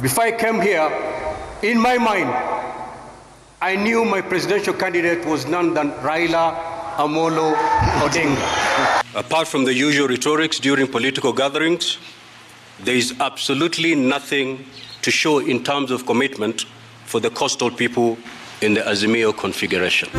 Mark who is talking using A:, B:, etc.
A: Before I came here, in my mind, I knew my presidential candidate was none than Raila Amolo Odinga. Apart from the usual rhetorics during political gatherings, there is absolutely nothing to show in terms of commitment for the coastal people in the Azimio configuration.